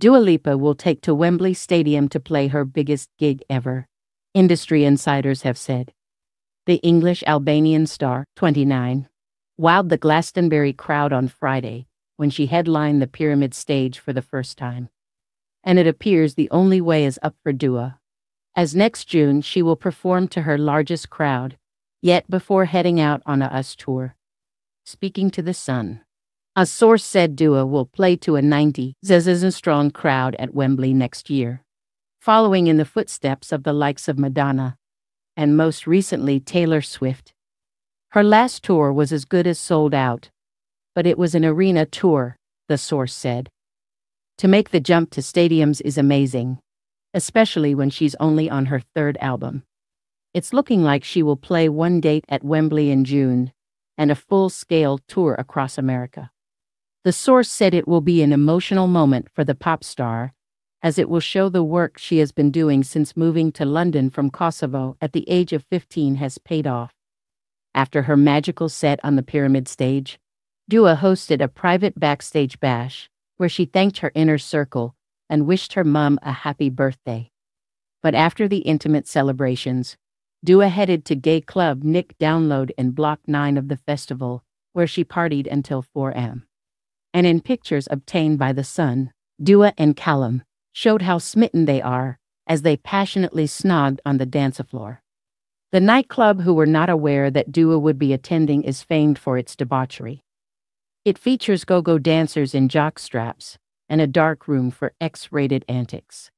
Dua Lipa will take to Wembley Stadium to play her biggest gig ever, industry insiders have said. The English Albanian star, 29, wowed the Glastonbury crowd on Friday when she headlined the Pyramid stage for the first time. And it appears the only way is up for Dua, as next June she will perform to her largest crowd, yet before heading out on a US tour. Speaking to The Sun, a source said Dua will play to a 90,000 strong crowd at Wembley next year, following in the footsteps of the likes of Madonna and most recently Taylor Swift. Her last tour was as good as sold out, but it was an arena tour, the source said. To make the jump to stadiums is amazing, especially when she's only on her third album. It's looking like she will play one date at Wembley in June and a full scale tour across America. The source said it will be an emotional moment for the pop star, as it will show the work she has been doing since moving to London from Kosovo at the age of 15 has paid off. After her magical set on the Pyramid stage, Dua hosted a private backstage bash where she thanked her inner circle and wished her mum a happy birthday. But after the intimate celebrations, Dua headed to gay club NYC Download in Block 9 of the festival, where she partied until 4 am and in pictures obtained by The Sun, Dua and Callum showed how smitten they are as they passionately snogged on the dance floor. The nightclub who were not aware that Dua would be attending is famed for its debauchery. It features go-go dancers in jock straps and a dark room for X-rated antics.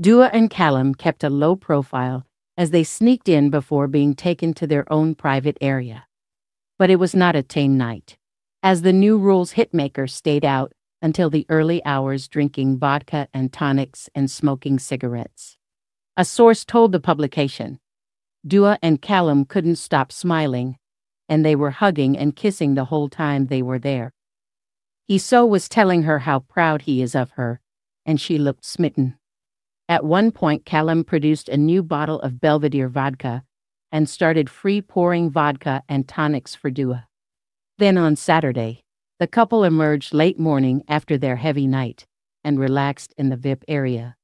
Dua and Callum kept a low profile as they sneaked in before being taken to their own private area. But it was not a tame night as the New Rules hitmaker stayed out until the early hours drinking vodka and tonics and smoking cigarettes. A source told the publication, Dua and Callum couldn't stop smiling, and they were hugging and kissing the whole time they were there. He so was telling her how proud he is of her, and she looked smitten. At one point, Callum produced a new bottle of Belvedere vodka and started free pouring vodka and tonics for Dua. Then on Saturday, the couple emerged late morning after their heavy night and relaxed in the VIP area.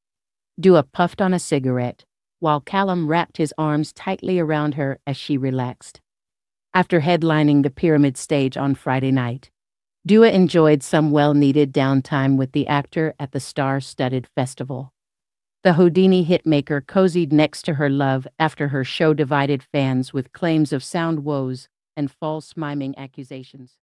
Dua puffed on a cigarette while Callum wrapped his arms tightly around her as she relaxed. After headlining the Pyramid stage on Friday night, Dua enjoyed some well needed downtime with the actor at the star studded festival. The Houdini hitmaker cozied next to her love after her show divided fans with claims of sound woes and false miming accusations.